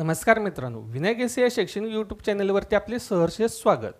नमस्कार मित्रांनो विनय गेसे या शैक्षणिक यूट्यूब चॅनलवरती आपले सहर्ष स्वागत.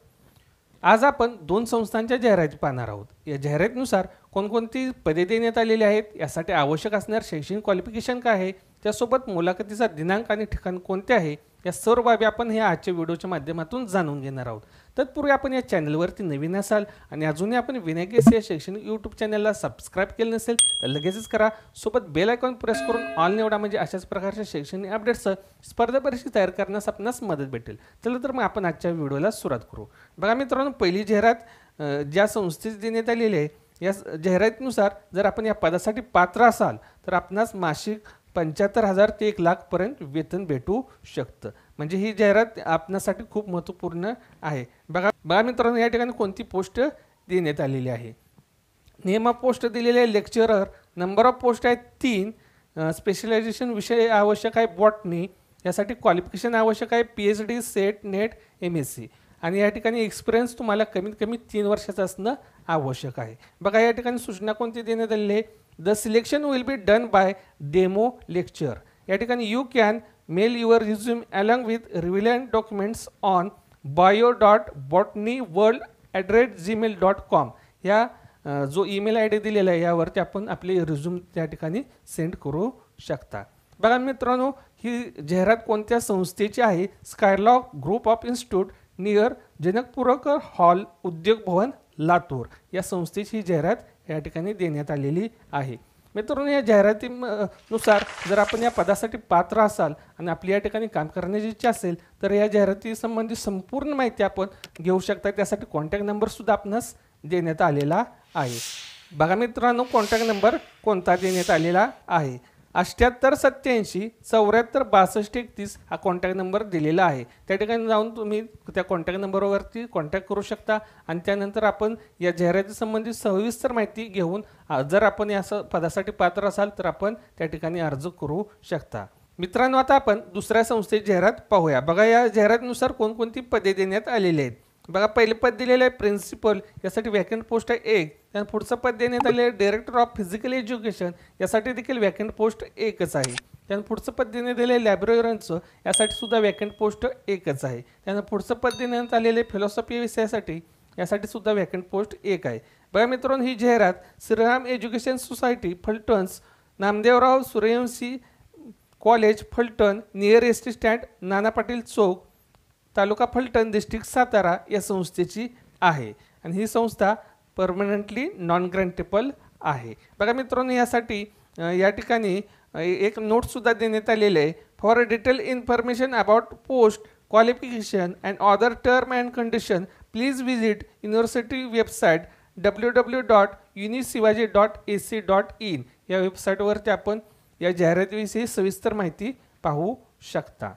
आज आपण दोन संस्थांच्या जाहिराती पाहणार आहोत. या जाहिरातीनुसार कोणकोणती पदे देण्यात आलेली आहेत यासाठी आवश्यक असणार शैक्षणिक क्वालिफिकेशन काय आहे त्यासोबत मुलाखतीचा दिनांक आणि ठिकाण कोणते आहे या सर्व बाबी आपण ह्या आजच्या व्हिडिओच्या माध्यमातून जाणून घेणार आहोत. तत्पूर्वी आपण या चॅनलवरती नवीन असाल आणि अजूनही आपण विनायकेस या शैक्षणिक यूट्यूब चॅनलला सबस्क्राईब केलं नसेल तर लगेचच करा. सोबत बेल आयकॉन प्रेस करून ऑल निवडा म्हणजे अशाच प्रकारच्या शैक्षणिक अपडेट्स स्पर्धा परीक्षा तयार करण्यास आपणास मदत भेटेल. चला तर मग आपण आजच्या व्हिडिओला सुरुवात करू. बघा मित्रांनो पहिली जाहिरात ज्या संस्थेची देण्यात आलेली आहे या जाहिरातीनुसार जर आपण या पदासाठी पात्र असाल तर आपणास मासिक पंच्याहत्तर हजार ते एक लाखपर्यंत वेतन भेटू शकतं. म्हणजे ही जाहिरात आपणासाठी खूप महत्त्वपूर्ण आहे. बघा बघा मित्रांनो या ठिकाणी कोणती पोस्ट देण्यात आलेली आहे. नियमा पोस्ट दिलेले लेक्चरर नंबर ऑफ पोस्ट आहेत तीन स्पेशलायझेशन विषय आवश्यक आहे बॉटनी यासाठी क्वालिफिकेशन आवश्यक आहे P H D SET NET M S C आणि या ठिकाणी एक्सपिरियन्स तुम्हाला कमीत कमी तीन वर्षाचं असणं आवश्यक आहे. बघा या ठिकाणी सूचना कोणती देण्यात आलेली आहे? The selection will be done by demo lecture या ठिकाणी you can mail your resume along with relevant documents on bio dot botany world at rate Gmail dot com या जो ईमेल आय डी दिलेला आहे यावरती आपण आपले रिझ्यूम त्या ठिकाणी सेंड करू शकता. बघा मित्रांनो ही जाहिरात कोणत्या संस्थेची आहे? Skylock group of institute near Janakpurkar hall Udyog Bhavan Latur या संस्थेची ही जाहिरात या ठिकाणी देण्यात आलेली आहे. मित्रांनो या जाहिराती नुसार जर आपण या पदासाठी पात्र असाल आणि आपली या ठिकाणी काम करण्याची इच्छा असेल तर या जाहिरातीसंबंधी संपूर्ण माहिती आपण घेऊ शकता. त्यासाठी कॉन्टॅक्ट नंबरसुद्धा आपणास देण्यात आलेला आहे. बघा मित्रांनो कॉन्टॅक्ट नंबर कोणता देण्यात आलेला आहे? अठ्ठ्याहत्तर सत्याऐंशी चौऱ्याहत्तर बासष्ट एकतीस हा कॉन्टॅक्ट नंबर दिलेला आहे. त्या ठिकाणी जाऊन तुम्ही त्या कॉन्टॅक्ट नंबरवरती कॉन्टॅक्ट करू शकता आणि त्यानंतर आपण या जाहिराती संबंधित सविस्तर माहिती घेऊन जर आपण या पदासाठी पात्र असाल तर आपण त्या ठिकाणी अर्ज करू शकता. मित्रांनो आता आपण दुसऱ्या संस्थेची जाहिरात पाहूया. बघा या जाहिरातीनुसार कोणकोणती पदे देण्यात आलेली आहेत? बघा पहिले पद दिलेलं आहे प्रिन्सिपल यासाठी वॅकंट पोस्ट आहे एक. त्यानंतर पुढचं पद देण्यात आले आहे डिरेक्टर ऑफ फिजिकल एज्युकेशन यासाठी देखील वॅकंट पोस्ट एकच आहे. त्यानंतर पुढचं पद देण्यात आले लायब्ररीयनचं यासाठी सुद्धा वॅकंट पोस्ट एकच आहे. त्यानंतर पुढचं पद देण्यात आलेले फिलॉसॉफी विषयासाठी यासाठी सुद्धा वॅकंट पोस्ट एक आहे. बघा मित्रांनो ही जाहिरात Shriram education society Phaltan's Namdevrao Suryavanshi college Phaltan near S T stand Nana Patil चौक तालुका फलटण डिस्ट्रिक्ट सातारा या संस्थेची आहे. आणि ही संस्था परमनंटली नॉन ग्रँटेबल आहे. बघा मित्रांनो यासाठी या ठिकाणी एक नोटसुद्धा देण्यात आलेले आहे. For detail information about post qualification and other term and condition please visit university website W W dot unishivaji dot A C dot in या वेबसाईटवरती आपण या जाहिरातीविषयी सविस्तर माहिती पाहू शकता.